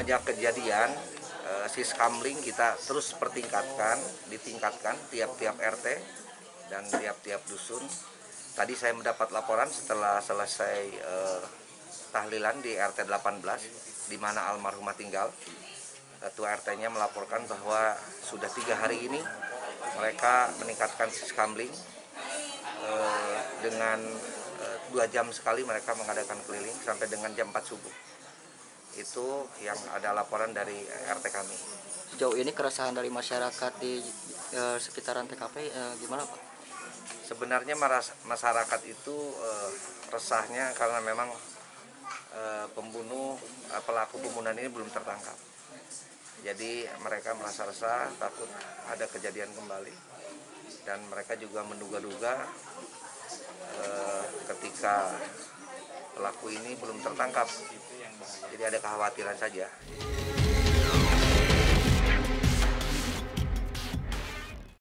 sejak kejadian eh, si skamling kita terus pertingkatkan, ditingkatkan tiap-tiap RT dan tiap-tiap dusun. Tadi saya mendapat laporan setelah selesai eh, tahlilan di RT 18 di mana almarhumah tinggal. Ketua RT-nya melaporkan bahwa sudah tiga hari ini mereka meningkatkan si skamling eh, dengan eh, dua jam sekali mereka mengadakan keliling sampai dengan jam 4 subuh. Itu yang ada laporan dari RT kami. Sejauh ini keresahan dari masyarakat di eh, sekitaran TKP eh, gimana Pak? Sebenarnya maras- masyarakat itu eh, resahnya karena memang eh, pembunuh eh, pelaku pembunuhan ini belum tertangkap. Jadi mereka merasa resah, takut ada kejadian kembali, dan mereka juga menduga-duga eh, ketika pelaku ini belum tertangkap. Jadi ada kekhawatiran saja.